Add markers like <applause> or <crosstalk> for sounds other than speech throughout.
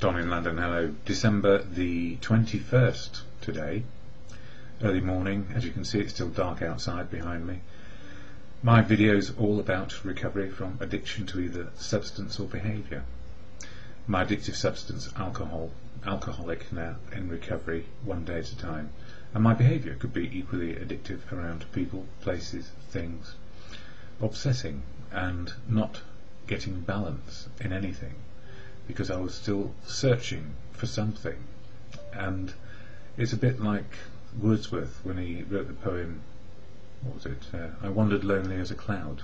Don in London, hello. December the 21st today, early morning, as you can see it's still dark outside behind me. My video is all about recovery from addiction to either substance or behaviour. My addictive substance, alcohol, alcoholic now in recovery one day at a time. And my behaviour could be equally addictive around people, places, things, obsessing and not getting balance in anything because I was still searching for something. And it's a bit like Wordsworth when he wrote the poem, what was it? Uh, I wandered lonely as a cloud.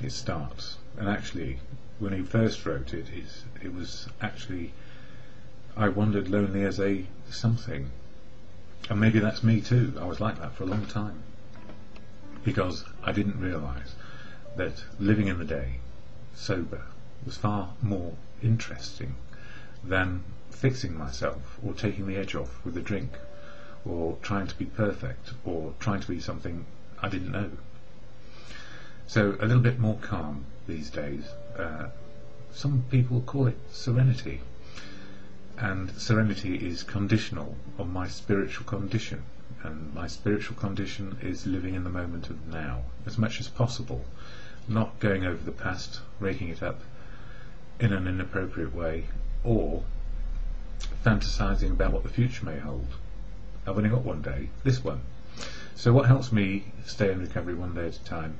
It starts, and actually, when he first wrote it, it was actually I wandered lonely as a something. And maybe that's me too. I was like that for a long time because I didn't realise that living in the day, sober, was far more interesting than fixing myself or taking the edge off with a drink or trying to be perfect or trying to be something I didn't know. So a little bit more calm these days. Uh, some people call it serenity. And serenity is conditional on my spiritual condition. And my spiritual condition is living in the moment of now as much as possible, not going over the past, raking it up, in an inappropriate way or fantasizing about what the future may hold. I've only got one day, this one. So what helps me stay in recovery one day at a time?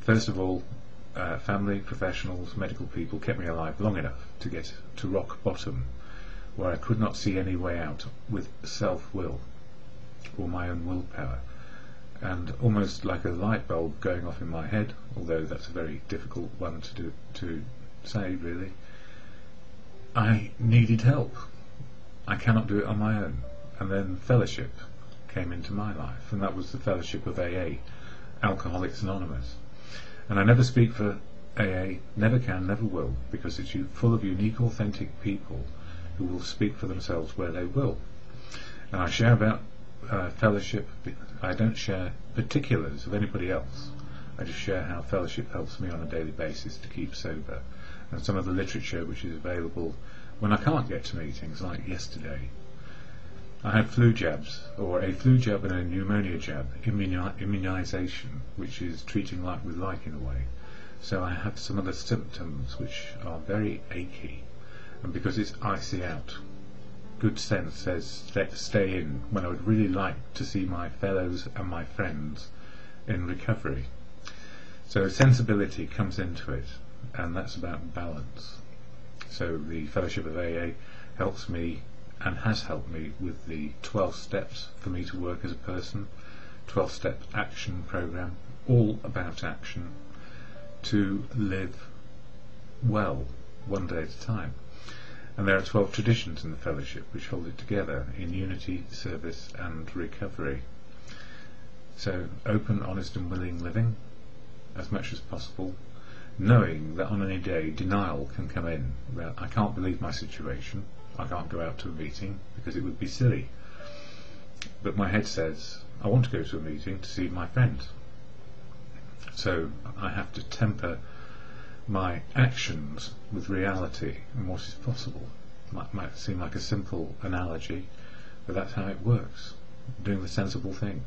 First of all, uh, family, professionals, medical people kept me alive long enough to get to rock bottom where I could not see any way out with self-will or my own willpower and almost like a light bulb going off in my head although that's a very difficult one to do to say really I needed help. I cannot do it on my own. And then fellowship came into my life, and that was the fellowship of AA, Alcoholics Anonymous. And I never speak for AA, never can, never will, because it's full of unique, authentic people who will speak for themselves where they will. And I share about uh, fellowship, I don't share particulars of anybody else. I just share how fellowship helps me on a daily basis to keep sober and some of the literature which is available when I can't get to meetings like yesterday. I had flu jabs, or a flu jab and a pneumonia jab, immuni immunisation, which is treating like with like in a way. So I have some of the symptoms which are very achy, and because it's icy out, good sense says stay in when I would really like to see my fellows and my friends in recovery. So sensibility comes into it, and that's about balance. So the Fellowship of AA helps me and has helped me with the 12 steps for me to work as a person, 12 step action program, all about action to live well one day at a time. And there are 12 traditions in the fellowship which hold it together in unity, service and recovery. So open, honest and willing living as much as possible knowing that on any day denial can come in. I can't believe my situation, I can't go out to a meeting because it would be silly. But my head says, I want to go to a meeting to see my friends. So I have to temper my actions with reality and what is possible. Might, might seem like a simple analogy, but that's how it works. Doing the sensible thing.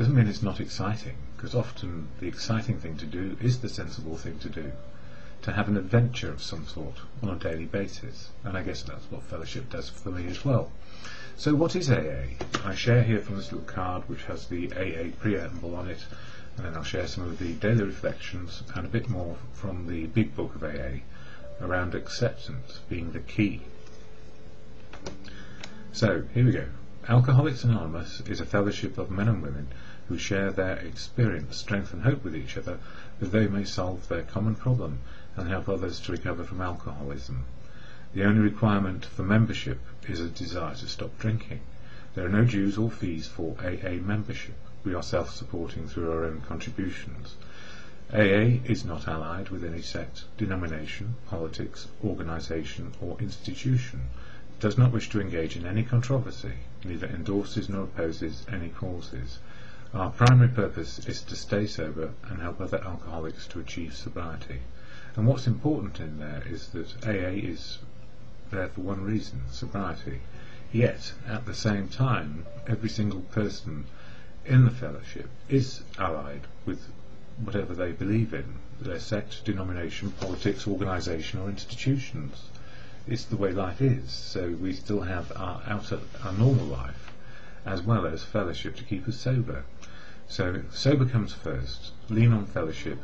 Doesn't mean it's not exciting, because often the exciting thing to do is the sensible thing to do. To have an adventure of some sort on a daily basis, and I guess that's what fellowship does for me as well. So what is AA? I share here from this little card which has the AA preamble on it, and then I'll share some of the daily reflections and a bit more from the big book of AA around acceptance being the key. So, here we go. Alcoholics Anonymous is a fellowship of men and women who share their experience, strength and hope with each other that they may solve their common problem and help others to recover from alcoholism. The only requirement for membership is a desire to stop drinking. There are no dues or fees for AA membership. We are self-supporting through our own contributions. AA is not allied with any sect, denomination, politics, organisation or institution, does not wish to engage in any controversy, neither endorses nor opposes any causes. Our primary purpose is to stay sober and help other alcoholics to achieve sobriety. And what's important in there is that AA is there for one reason, sobriety. Yet, at the same time, every single person in the fellowship is allied with whatever they believe in, their sect, denomination, politics, organisation or institutions. It's the way life is, so we still have our outer, our normal life, as well as fellowship to keep us sober. So sober comes first, lean on fellowship,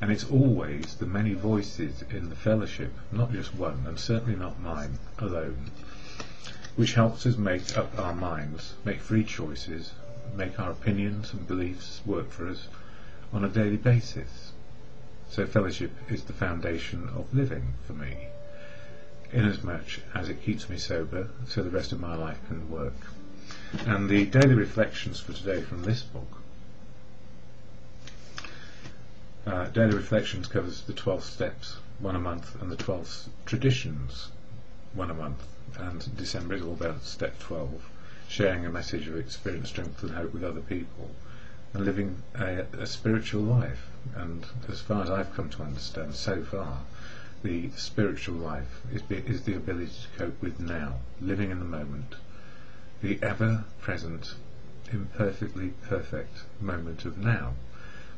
and it's always the many voices in the fellowship, not just one, and certainly not mine alone, which helps us make up our minds, make free choices, make our opinions and beliefs work for us on a daily basis. So fellowship is the foundation of living for me, inasmuch as it keeps me sober, so the rest of my life can work. And the daily reflections for today from this book uh, Daily Reflections covers the 12 steps, one a month, and the 12 traditions, one a month. And December is all about step 12, sharing a message of experience, strength, and hope with other people, and living a, a spiritual life. And as far as I've come to understand so far, the spiritual life is, is the ability to cope with now, living in the moment, the ever present, imperfectly perfect moment of now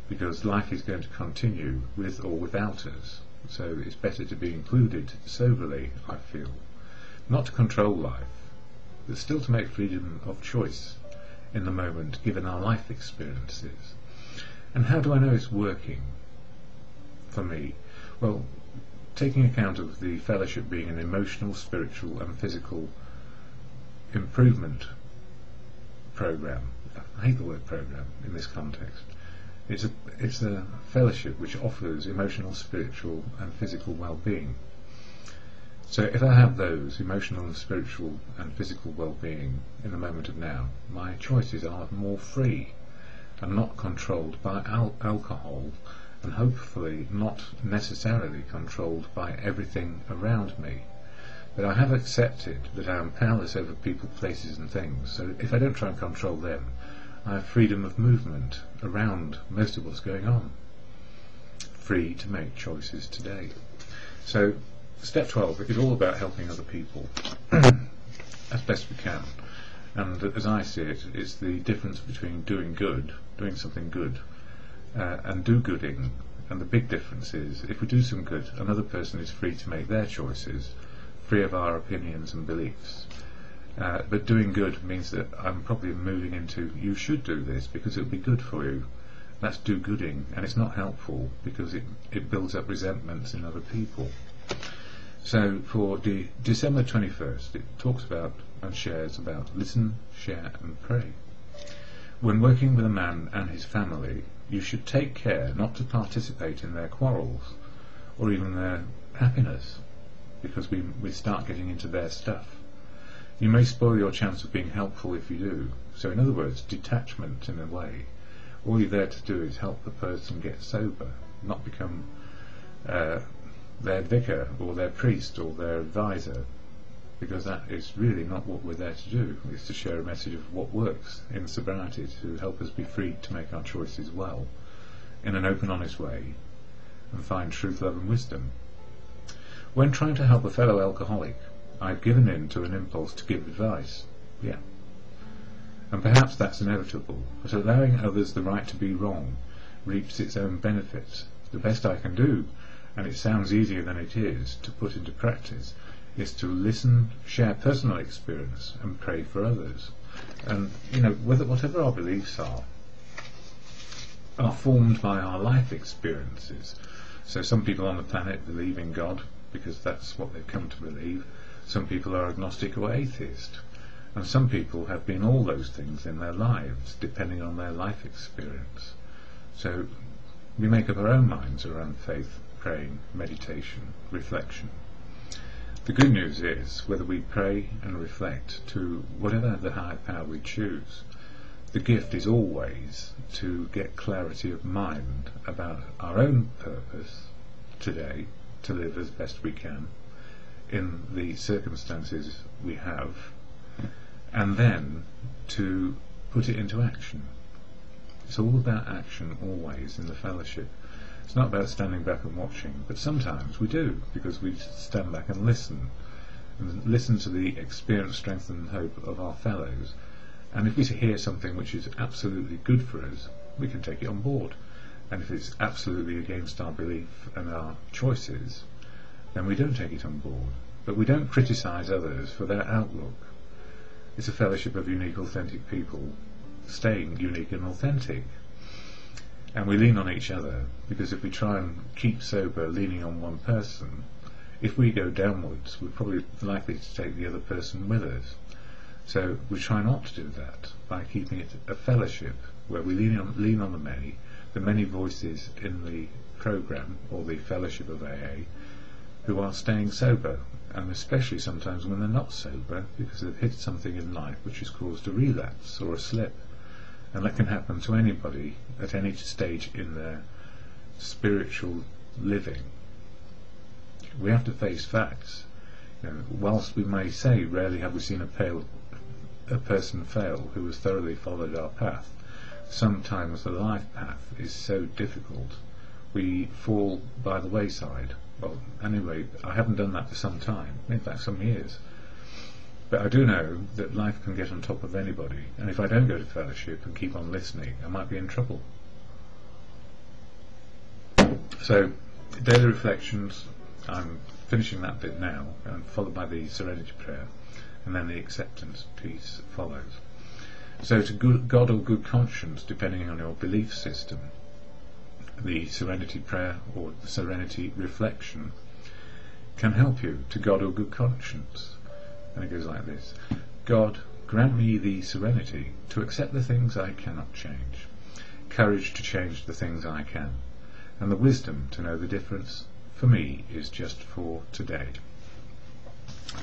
because life is going to continue with or without us. So it's better to be included soberly, I feel. Not to control life, but still to make freedom of choice in the moment given our life experiences. And how do I know it's working for me? Well, taking account of the fellowship being an emotional, spiritual and physical improvement program. I hate the word program in this context. It's a, it's a fellowship which offers emotional, spiritual and physical well-being. So if I have those, emotional and spiritual and physical well-being in the moment of now, my choices are more free and not controlled by al alcohol and hopefully not necessarily controlled by everything around me. But I have accepted that I am powerless over people, places and things, so if I don't try and control them, I have freedom of movement around most of what's going on. Free to make choices today. So, step 12 is all about helping other people <clears throat> as best we can. And as I see it, it's the difference between doing good, doing something good, uh, and do-gooding. And the big difference is, if we do some good, another person is free to make their choices, free of our opinions and beliefs. Uh, but doing good means that I'm probably moving into you should do this because it'll be good for you. That's do-gooding, and it's not helpful because it, it builds up resentments in other people. So for the December 21st, it talks about and shares about listen, share and pray. When working with a man and his family, you should take care not to participate in their quarrels or even their happiness because we, we start getting into their stuff. You may spoil your chance of being helpful if you do. So in other words, detachment in a way. All you're there to do is help the person get sober, not become uh, their vicar or their priest or their advisor, because that is really not what we're there to do. It's to share a message of what works in sobriety to help us be free to make our choices well, in an open, honest way, and find truth, love and wisdom. When trying to help a fellow alcoholic, I've given in to an impulse to give advice. Yeah. And perhaps that's inevitable, but allowing others the right to be wrong reaps its own benefits. The best I can do, and it sounds easier than it is to put into practice, is to listen, share personal experience, and pray for others. And, you know, whether, whatever our beliefs are, are formed by our life experiences. So some people on the planet believe in God because that's what they've come to believe. Some people are agnostic or atheist, and some people have been all those things in their lives, depending on their life experience. So we make up our own minds around faith, praying, meditation, reflection. The good news is, whether we pray and reflect to whatever the higher power we choose, the gift is always to get clarity of mind about our own purpose today, to live as best we can, in the circumstances we have and then to put it into action. It's all about action always in the fellowship. It's not about standing back and watching, but sometimes we do because we stand back and listen and listen to the experience, strength and hope of our fellows. And if we hear something which is absolutely good for us, we can take it on board. And if it's absolutely against our belief and our choices, then we don't take it on board. But we don't criticise others for their outlook. It's a fellowship of unique, authentic people staying unique and authentic. And we lean on each other because if we try and keep sober leaning on one person, if we go downwards, we're probably likely to take the other person with us. So we try not to do that by keeping it a fellowship where we lean on, lean on the many, the many voices in the program or the fellowship of AA who are staying sober, and especially sometimes when they're not sober because they've hit something in life which has caused a relapse or a slip. And that can happen to anybody at any stage in their spiritual living. We have to face facts. You know, whilst we may say rarely have we seen a, pale, a person fail who has thoroughly followed our path, sometimes the life path is so difficult we fall by the wayside. Well, anyway, I haven't done that for some time, in fact some years. But I do know that life can get on top of anybody, and if I don't go to fellowship and keep on listening, I might be in trouble. So, daily reflections, I'm finishing that bit now, and followed by the serenity prayer, and then the acceptance piece follows. So, to good God or good conscience, depending on your belief system, the serenity prayer or the serenity reflection can help you to God or good conscience. And it goes like this God, grant me the serenity to accept the things I cannot change, courage to change the things I can, and the wisdom to know the difference for me is just for today.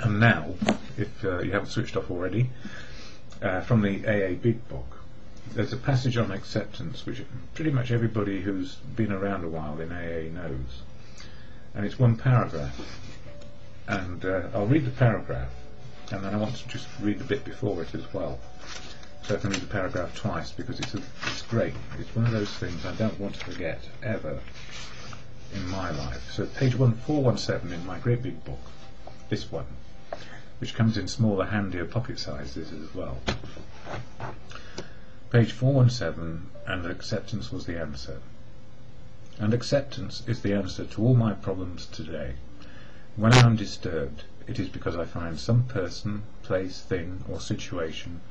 And now, if uh, you haven't switched off already, uh, from the AA Big Book, there's a passage on acceptance which pretty much everybody who's been around a while in AA knows. And it's one paragraph. And uh, I'll read the paragraph, and then I want to just read the bit before it as well. So I can read the paragraph twice because it's, a, it's great. It's one of those things I don't want to forget ever in my life. So page 1417 in my great big book, this one, which comes in smaller, handier pocket sizes as well. Page 417, and acceptance was the answer. And acceptance is the answer to all my problems today. When I am disturbed, it is because I find some person, place, thing, or situation,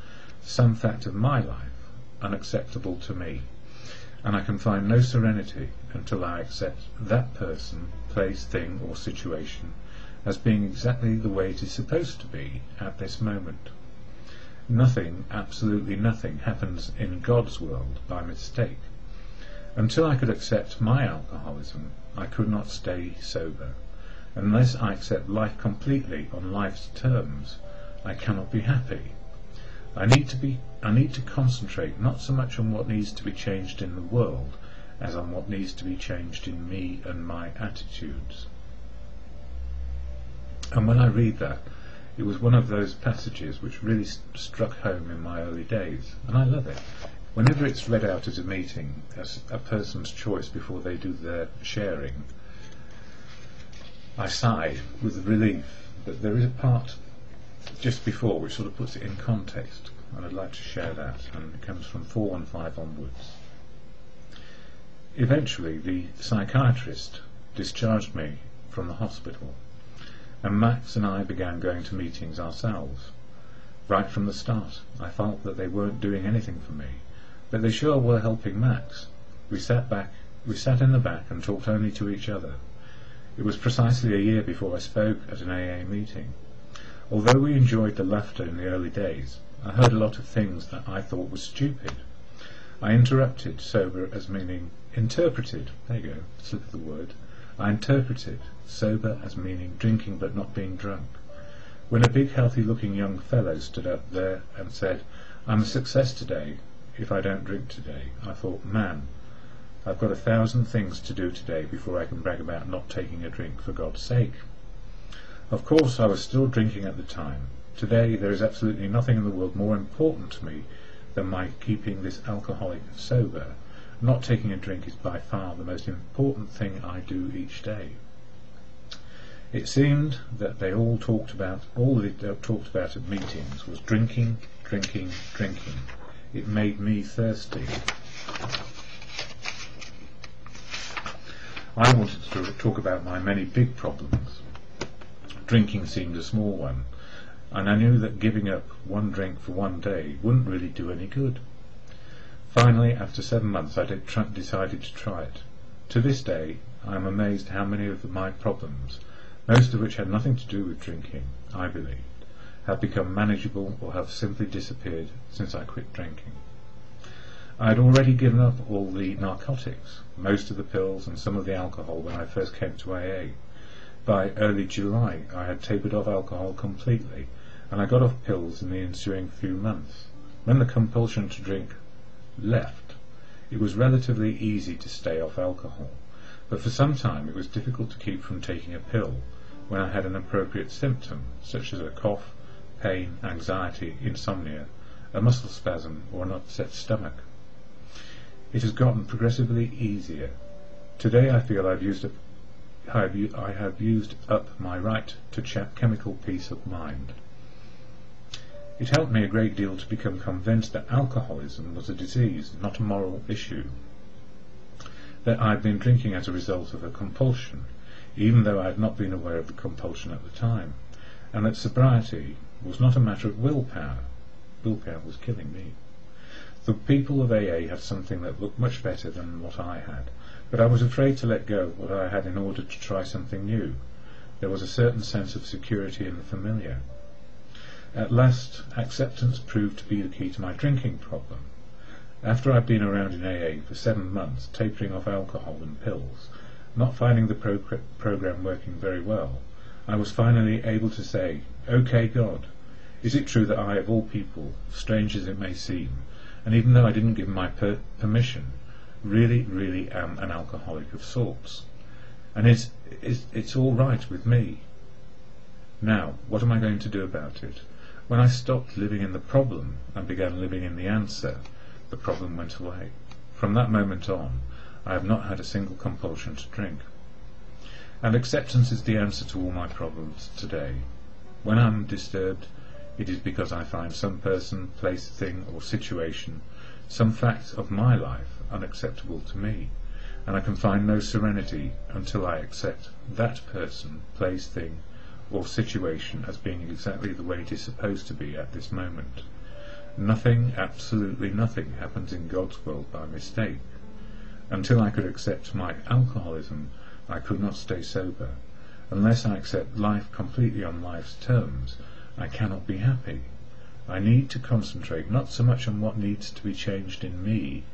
some fact of my life, unacceptable to me and I can find no serenity until I accept that person, place, thing or situation as being exactly the way it is supposed to be at this moment. Nothing, absolutely nothing, happens in God's world by mistake. Until I could accept my alcoholism, I could not stay sober. Unless I accept life completely on life's terms, I cannot be happy. I need to be I need to concentrate not so much on what needs to be changed in the world as on what needs to be changed in me and my attitudes. And when I read that, it was one of those passages which really st struck home in my early days, and I love it. Whenever it's read out at a meeting as a person's choice before they do their sharing, I sigh with relief that there is a part just before, which sort of puts it in context, and I'd like to share that, and it comes from 415 onwards. Eventually, the psychiatrist discharged me from the hospital, and Max and I began going to meetings ourselves. Right from the start, I felt that they weren't doing anything for me, but they sure were helping Max. We sat back, we sat in the back and talked only to each other. It was precisely a year before I spoke at an AA meeting. Although we enjoyed the laughter in the early days, I heard a lot of things that I thought were stupid. I interrupted sober as meaning interpreted. There you go, slip of the word. I interpreted sober as meaning drinking but not being drunk. When a big healthy looking young fellow stood up there and said, I'm a success today if I don't drink today, I thought, man, I've got a thousand things to do today before I can brag about not taking a drink for God's sake. Of course I was still drinking at the time. Today there is absolutely nothing in the world more important to me than my keeping this alcoholic sober. Not taking a drink is by far the most important thing I do each day. It seemed that they all talked about, all they talked about at meetings was drinking, drinking, drinking. It made me thirsty. I wanted to talk about my many big problems. Drinking seemed a small one, and I knew that giving up one drink for one day wouldn't really do any good. Finally, after seven months, I decided to try it. To this day, I am amazed how many of my problems, most of which had nothing to do with drinking, I believe, have become manageable or have simply disappeared since I quit drinking. I had already given up all the narcotics, most of the pills and some of the alcohol when I first came to AA. By early July I had tapered off alcohol completely and I got off pills in the ensuing few months. When the compulsion to drink left, it was relatively easy to stay off alcohol, but for some time it was difficult to keep from taking a pill when I had an appropriate symptom, such as a cough, pain, anxiety, insomnia, a muscle spasm, or an upset stomach. It has gotten progressively easier. Today I feel I've used up, I have used up my right to chemical peace of mind. It helped me a great deal to become convinced that alcoholism was a disease, not a moral issue. That I had been drinking as a result of a compulsion, even though I had not been aware of the compulsion at the time, and that sobriety was not a matter of willpower. Willpower was killing me. The people of AA had something that looked much better than what I had, but I was afraid to let go of what I had in order to try something new. There was a certain sense of security in the familiar. At last, acceptance proved to be the key to my drinking problem. After I'd been around in AA for seven months, tapering off alcohol and pills, not finding the program working very well, I was finally able to say, OK God, is it true that I, of all people, strange as it may seem, and even though I didn't give my per permission, really, really am an alcoholic of sorts. And it's, it's, it's all right with me. Now, what am I going to do about it? When I stopped living in the problem and began living in the answer, the problem went away. From that moment on, I have not had a single compulsion to drink. And acceptance is the answer to all my problems today. When I am disturbed, it is because I find some person, place, thing, or situation, some fact of my life unacceptable to me, and I can find no serenity until I accept that person, place, thing, or situation as being exactly the way it is supposed to be at this moment. Nothing, absolutely nothing, happens in God's world by mistake. Until I could accept my alcoholism, I could not stay sober. Unless I accept life completely on life's terms, I cannot be happy. I need to concentrate not so much on what needs to be changed in me,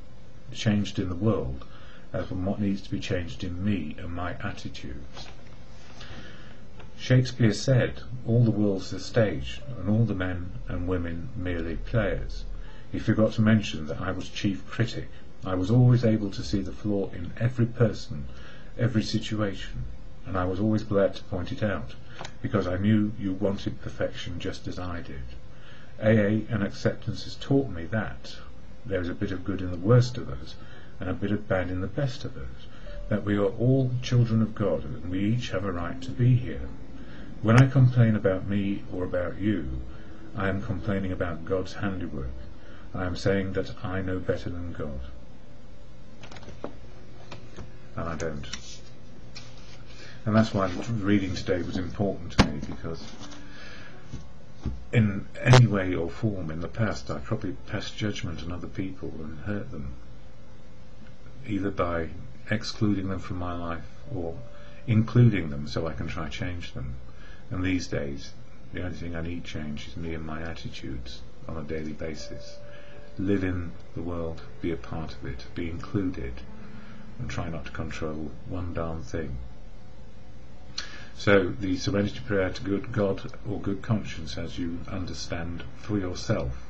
changed in the world, as on what needs to be changed in me and my attitudes. Shakespeare said, all the world's a stage, and all the men and women merely players. He forgot to mention that I was chief critic. I was always able to see the flaw in every person, every situation, and I was always glad to point it out because I knew you wanted perfection just as I did. AA and acceptance has taught me that there is a bit of good in the worst of us and a bit of bad in the best of us, that we are all children of God and we each have a right to be here. When I complain about me or about you, I am complaining about God's handiwork. I am saying that I know better than God. And I don't. And that's why reading today was important to me because in any way or form in the past I probably passed judgment on other people and hurt them either by excluding them from my life or including them so I can try change them. And these days the only thing I need change is me and my attitudes on a daily basis. Live in the world, be a part of it, be included and try not to control one darn thing. So the serenity prayer to good God or good conscience as you understand for yourself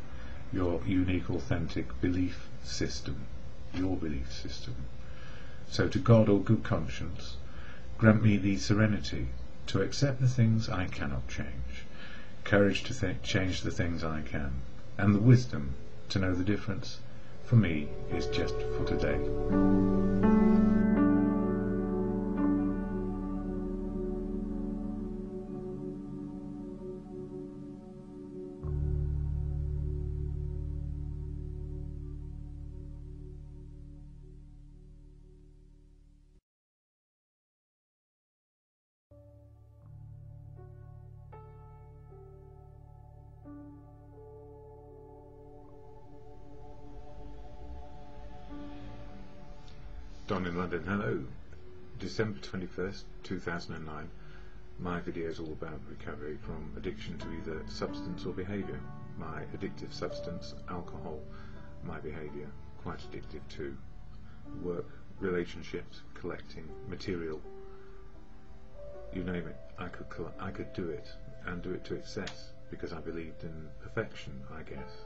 your unique authentic belief system, your belief system. So to God or good conscience, grant me the serenity to accept the things I cannot change, courage to th change the things I can, and the wisdom to know the difference for me is just for today. 21st, 2009. My video is all about recovery from addiction to either substance or behaviour. My addictive substance, alcohol, my behaviour, quite addictive to work, relationships, collecting, material, you name it. I could I could do it and do it to excess because I believed in perfection, I guess.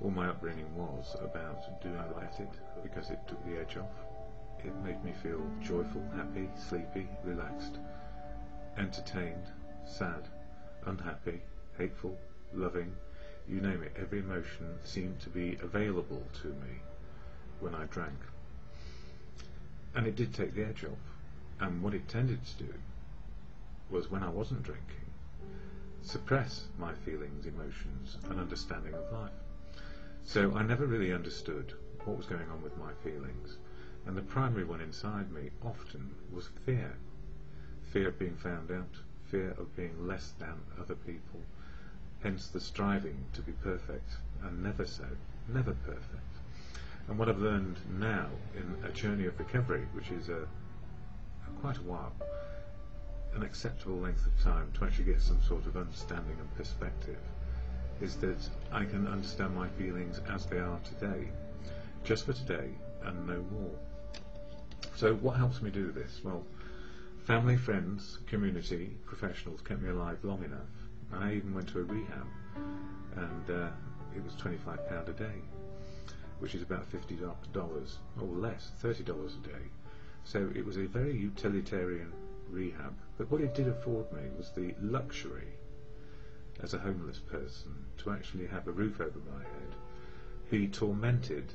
All my upbringing was about do I like it because it took the edge off it made me feel joyful, happy, sleepy, relaxed, entertained, sad, unhappy, hateful, loving, you name it, every emotion seemed to be available to me when I drank. And it did take the edge off. And what it tended to do was when I wasn't drinking, suppress my feelings, emotions, and understanding of life. So I never really understood what was going on with my feelings and the primary one inside me often was fear. Fear of being found out, fear of being less than other people, hence the striving to be perfect, and never so, never perfect. And what I've learned now in a journey of recovery, which is a, a quite a while, an acceptable length of time to actually get some sort of understanding and perspective, is that I can understand my feelings as they are today, just for today and no more. So what helps me do this? Well, family, friends, community, professionals kept me alive long enough. And I even went to a rehab, and uh, it was £25 a day, which is about $50 or less, $30 a day. So it was a very utilitarian rehab. But what it did afford me was the luxury, as a homeless person, to actually have a roof over my head, be tormented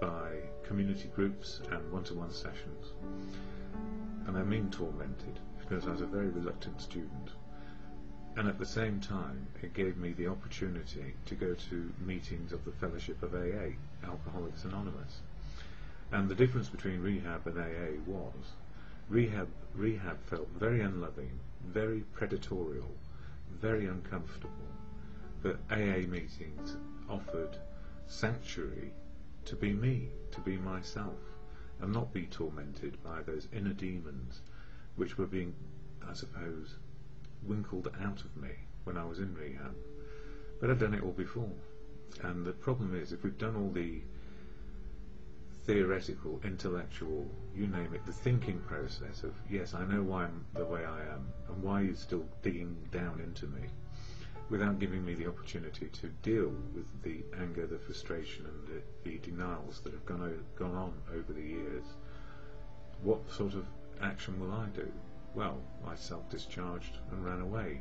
by community groups and one-to-one sessions. And I mean tormented, because I was a very reluctant student. And at the same time, it gave me the opportunity to go to meetings of the Fellowship of AA, Alcoholics Anonymous. And the difference between rehab and AA was, rehab, rehab felt very unloving, very predatorial, very uncomfortable. But AA meetings offered sanctuary to be me, to be myself, and not be tormented by those inner demons which were being, I suppose, winkled out of me when I was in rehab. But I've done it all before. And the problem is, if we've done all the theoretical, intellectual, you name it, the thinking process of, yes, I know why I'm the way I am, and why you're still digging down into me, without giving me the opportunity to deal with the anger, the frustration and the, the denials that have gone, gone on over the years, what sort of action will I do? Well, I self-discharged and ran away,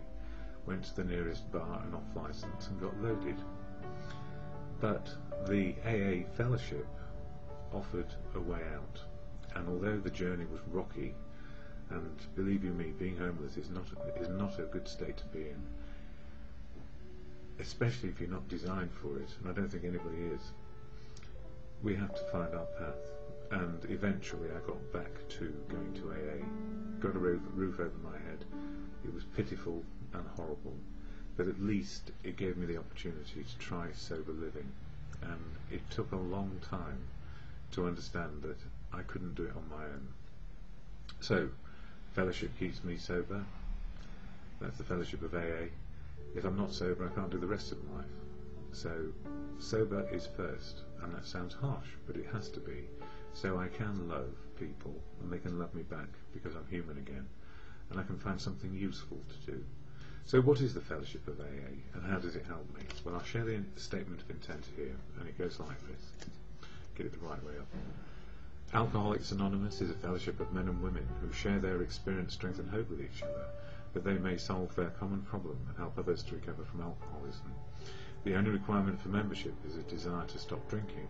went to the nearest bar and off licence and got loaded. But the AA fellowship offered a way out, and although the journey was rocky, and believe you me, being homeless is not a, is not a good state to be in, especially if you're not designed for it, and I don't think anybody is, we have to find our path. And eventually I got back to going to AA, got a roof, over my head. It was pitiful and horrible, but at least it gave me the opportunity to try sober living. And it took a long time to understand that I couldn't do it on my own. So, fellowship keeps me sober. That's the fellowship of AA. If I'm not sober, I can't do the rest of my life. So, sober is first, and that sounds harsh, but it has to be. So I can love people, and they can love me back because I'm human again, and I can find something useful to do. So what is the Fellowship of AA, and how does it help me? Well, I'll share the statement of intent here, and it goes like this. Get it the right way up. Alcoholics Anonymous is a fellowship of men and women who share their experience, strength and hope with each other that they may solve their common problem and help others to recover from alcoholism. The only requirement for membership is a desire to stop drinking.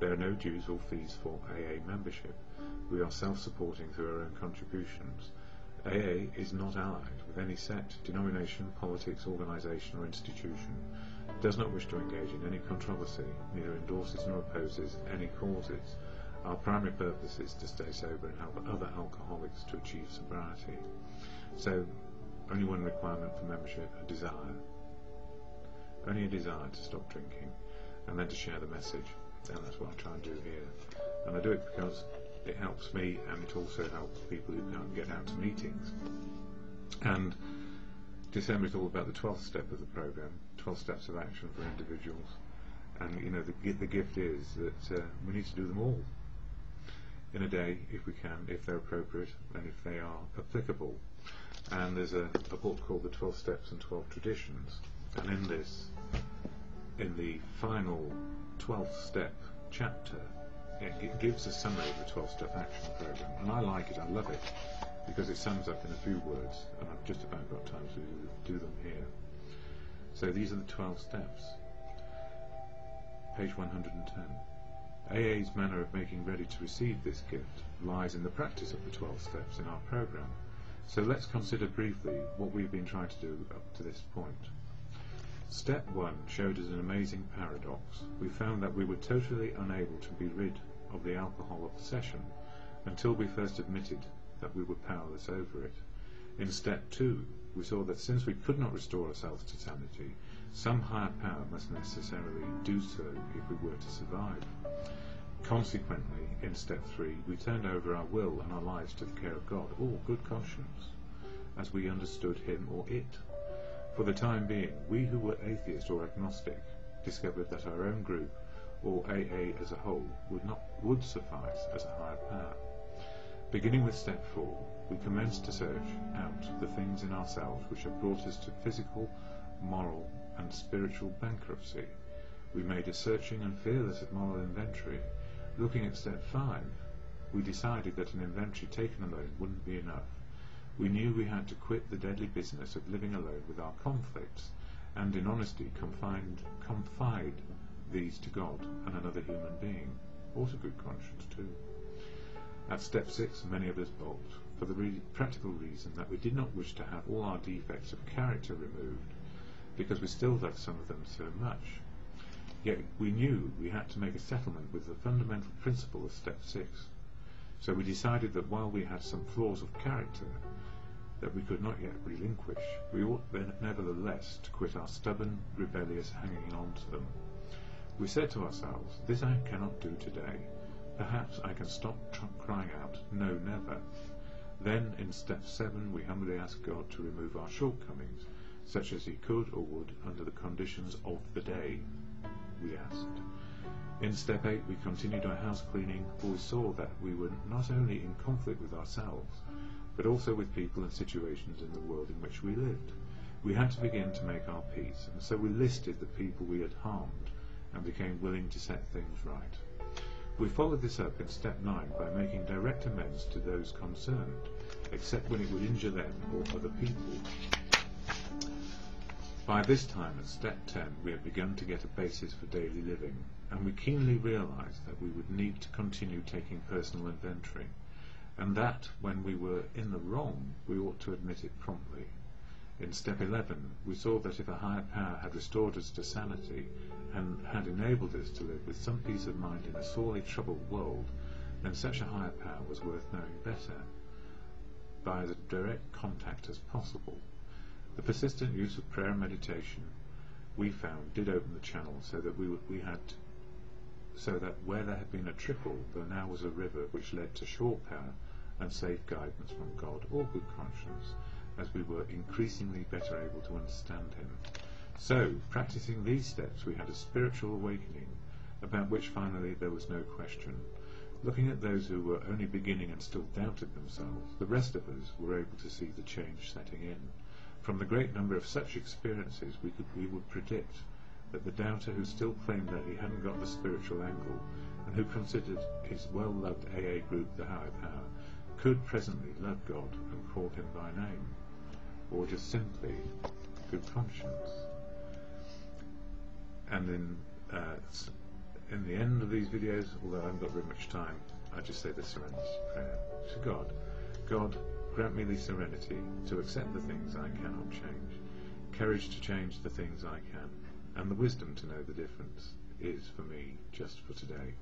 There are no dues or fees for AA membership. We are self-supporting through our own contributions. AA is not allied with any sect, denomination, politics, organisation or institution. It does not wish to engage in any controversy, neither endorses nor opposes any causes. Our primary purpose is to stay sober and help other alcoholics to achieve sobriety. So only one requirement for membership, a desire. Only a desire to stop drinking and then to share the message. And that's what I try and do here. And I do it because It helps me and it also helps people who can't get out to meetings. And December is all about the 12th step of the program, 12 steps of action for individuals. And you know the, the gift is that uh, we need to do them all in a day if we can, if they're appropriate and if they are applicable. And there's a, a book called The 12 Steps and 12 Traditions. And in this, in the final 12th step chapter, it gives a summary of the 12-step action program. And I like it, I love it, because it sums up in a few words, and I've just about got time to do them here. So these are the 12 steps. Page 110. AA's manner of making ready to receive this gift lies in the practice of the 12 steps in our program. So let's consider briefly what we've been trying to do up to this point. Step 1 showed us an amazing paradox. We found that we were totally unable to be rid of the alcohol obsession until we first admitted that we were powerless over it. In step 2, we saw that since we could not restore ourselves to sanity, some higher power must necessarily do so if we were to survive. Consequently, in step 3, we turned over our will and our lives to the care of God, or good conscience, as we understood him or it. For the time being, we who were atheist or agnostic discovered that our own group, or AA as a whole, would not would suffice as a higher power. Beginning with step four, we commenced to search out the things in ourselves which have brought us to physical, moral, and spiritual bankruptcy. We made a searching and fearless moral inventory. Looking at step five, we decided that an inventory taken alone wouldn't be enough. We knew we had to quit the deadly business of living alone with our conflicts, and in honesty confide, confide these to God and another human being, Also good conscience too. At step six, many of us balked, for the re practical reason that we did not wish to have all our defects of character removed, because we still loved some of them so much. Yet we knew we had to make a settlement with the fundamental principle of step six. So we decided that while we had some flaws of character that we could not yet relinquish, we ought then nevertheless to quit our stubborn, rebellious hanging on to them. We said to ourselves, this I cannot do today. Perhaps I can stop crying out, no, never. Then, in step seven, we humbly asked God to remove our shortcomings, such as He could or would under the conditions of the day, we asked. In step 8 we continued our house cleaning, for we saw that we were not only in conflict with ourselves, but also with people and situations in the world in which we lived. We had to begin to make our peace, and so we listed the people we had harmed, and became willing to set things right. We followed this up in step 9 by making direct amends to those concerned, except when it would injure them or other people. By this time, at step 10, we had begun to get a basis for daily living, and we keenly realized that we would need to continue taking personal inventory, and that when we were in the wrong, we ought to admit it promptly. In step 11, we saw that if a higher power had restored us to sanity and had enabled us to live with some peace of mind in a sorely troubled world, then such a higher power was worth knowing better by as direct contact as possible the persistent use of prayer and meditation, we found, did open the channel so that we, we had, so that where there had been a trickle, there now was a river which led to sure power and safe guidance from God or good conscience, as we were increasingly better able to understand Him. So, practicing these steps, we had a spiritual awakening, about which finally there was no question. Looking at those who were only beginning and still doubted themselves, the rest of us were able to see the change setting in. From the great number of such experiences we, could, we would predict that the doubter who still claimed that he hadn't got the spiritual angle, and who considered his well-loved AA group the higher power, could presently love God and call him by name, or just simply good conscience. And in uh, in the end of these videos, although I haven't got very much time, I just say the serenity prayer to God. God, Grant me the serenity to accept the things I cannot change, courage to change the things I can, and the wisdom to know the difference is for me just for today.